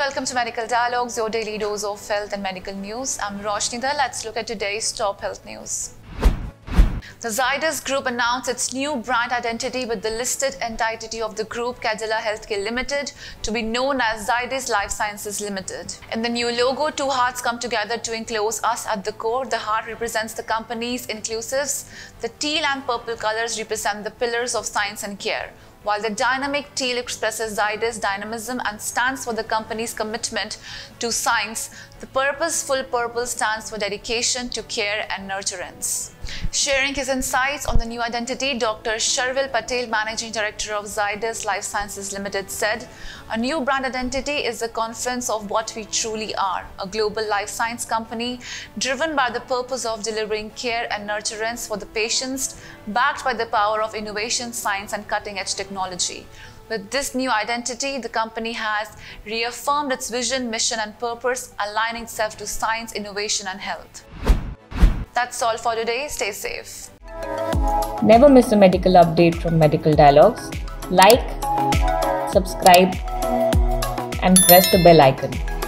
welcome to Medical Dialogues, your daily dose of health and medical news. I'm Roshni Dhar. Let's look at today's top health news. The Zydus Group announced its new brand identity with the listed entity of the group, Cadila Healthcare Limited, to be known as Zydus Lifesciences Limited. In the new logo, two hearts come together to enclose us at the core. The heart represents the company's inclusives. The teal and purple colors represent the pillars of science and care. While the dynamic teal expresses Zydus dynamism and stands for the company's commitment to science, the purposeful purple stands for dedication to care and nurturance. Sharing his insights on the new identity, Dr. Sharvil Patel, Managing Director of Zydus Lifesciences Limited, said, A new brand identity is the confluence of what we truly are a global life science company driven by the purpose of delivering care and nurturance for the patients, backed by the power of innovation, science, and cutting edge technology. With this new identity, the company has reaffirmed its vision, mission, and purpose, aligning itself to science, innovation, and health. That's all for today. Stay safe. Never miss a medical update from Medical Dialogues. Like, subscribe, and press the bell icon.